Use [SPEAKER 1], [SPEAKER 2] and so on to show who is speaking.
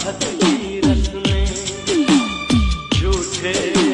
[SPEAKER 1] चाहत में झूठे